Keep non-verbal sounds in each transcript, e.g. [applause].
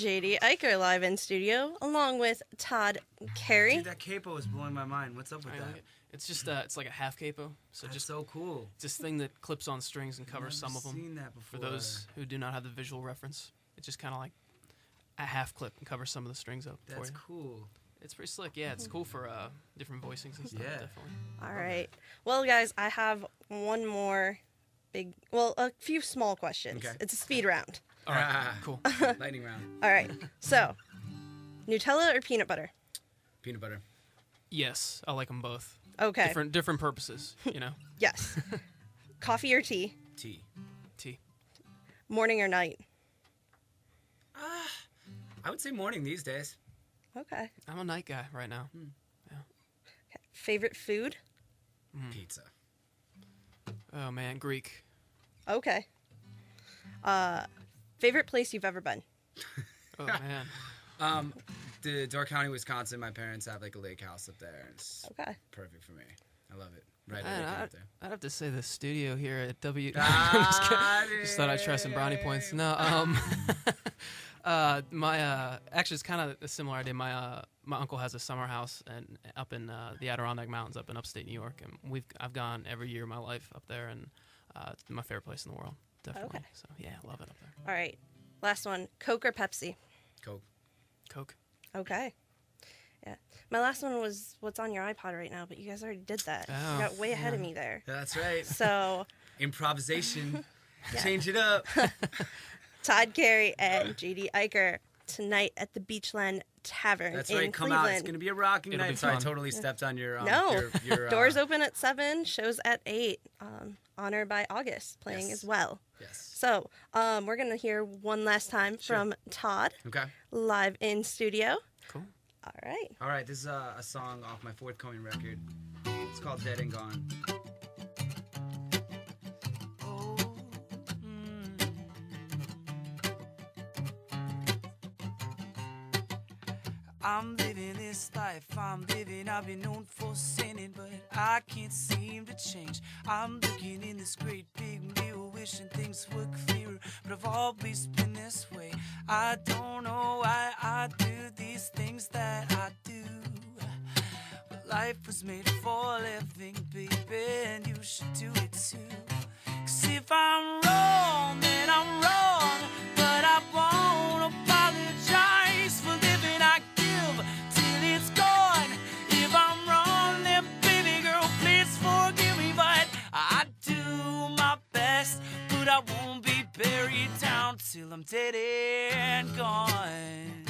JD Eicher live in studio, along with Todd Carey. Dude, that capo is blowing my mind. What's up with I that? like it. It's just uh, it's like a half capo, so That's just so cool. this thing that clips on strings and covers some of them. Seen that For those who do not have the visual reference, it's just kind of like a half clip and covers some of the strings up for That's you. cool. It's pretty slick. Yeah, it's cool for uh, different voicings and stuff. Yeah. Definitely. All right. Well, guys, I have one more big, well, a few small questions. Okay. It's a speed round. All right. Ah. Cool. [laughs] Lightning round. All right. So, Nutella or peanut butter? Peanut butter. Yes, I like them both. Okay. Different different purposes. You know, [laughs] Yes. Coffee or tea? Tea. tea. Morning or night? Ah, I would say morning these days. Okay. I'm a night guy right now. Hmm. Yeah. Favorite food? Hmm. Pizza. Oh man, Greek. Okay. Uh, favorite place you've ever been? Oh [laughs] man. Um, the Door County, Wisconsin. My parents have like a lake house up there. It's Okay. perfect for me. I love it. Right Man, everything I, up there. I'd have to say the studio here at W. I'm [laughs] just. Just thought I'd try some brownie points. No, um, [laughs] uh, my uh, actually it's kind of a similar idea. My uh, my uncle has a summer house and up in uh, the Adirondack Mountains, up in upstate New York, and we've I've gone every year of my life up there, and uh, it's my favorite place in the world, definitely. Okay. So yeah, I love it up there. All right. Last one. Coke or Pepsi? Coke. Coke. Okay. Yeah. My last one was what's on your iPod right now, but you guys already did that. Oh, you got way ahead of me there. That's right. So, [laughs] Improvisation. [laughs] Yeah. Change it up. [laughs] Todd Carey and JD Eicher tonight at the Beachland Tavern That's in right. Come Cleveland. out. It's gonna be a rocking It'll night. Sorry, I totally stepped on your. Um, no, Your, [laughs] your, uh, doors open at seven. Shows at eight. Um, Honor by August playing Yes. as well. Yes. So, um, we're gonna hear one last time Sure. from Todd Okay. live in studio. Cool. All right. All right. This is uh, a song off my forthcoming record. It's called Dead and Gone. I'm living this life, I'm living, I've been known for sinning, but I can't seem to change. I'm looking in this great big mirror, wishing things were clearer, but I've always been this way. I don't know why I do these things that I do. But life was made for living, baby, and you should do it too. Cause if I'm and gone.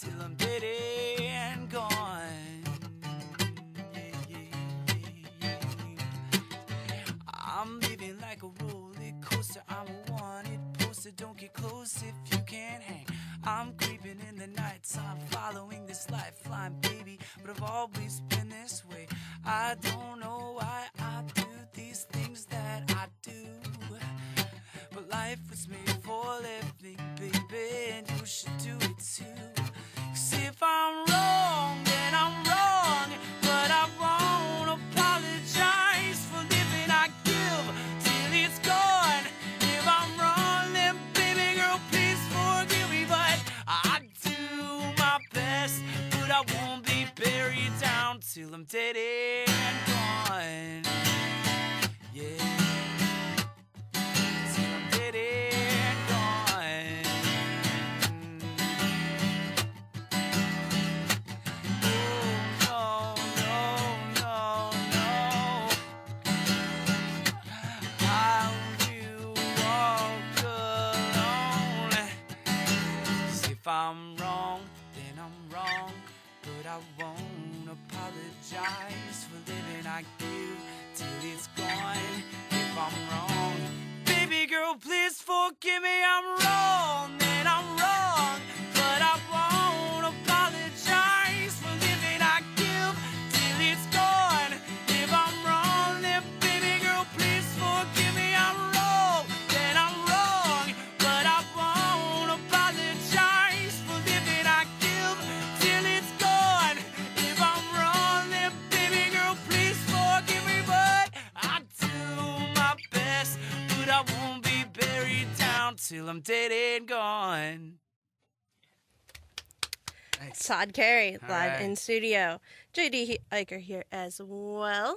Till I'm dead and gone. Yeah, yeah, yeah. I'm living like a roller coaster. I'm a wanted poster. Don't get close if you can't hang. I'm creeping in the nighttime, following this lifeline, baby. But I've always been this way. I don't I'm dead and gone. Yeah. Forgive me. I'm wrong. I do my best, but I won't be buried down till I'm dead and gone. Thanks. Todd Carey All live right. in studio. JD he- Eicher here as well.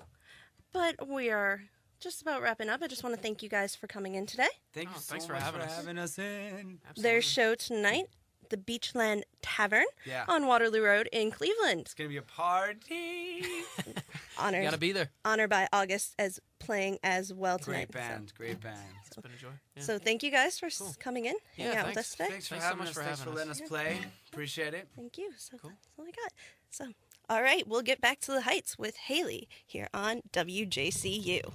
But we are just about wrapping up. I just want to thank you guys for coming in today. Thank Oh, you so thanks for much having for us. having us in. Their show tonight, the Beachland Tavern Yeah. on Waterloo Road in Cleveland. It's gonna be a party. [laughs] Honored, You gotta be there. honored by August as playing as well tonight. great band, great band. It's been a joy. Yeah. So, so thank you guys for Cool. coming in, Yeah, hanging out with us today. Thanks for Thanks so having much us. for Thanks having for letting us. us play. Appreciate it. Thank you. So Cool. that's all I got. So, all right, we'll get back to the heights with Haley here on WJCU.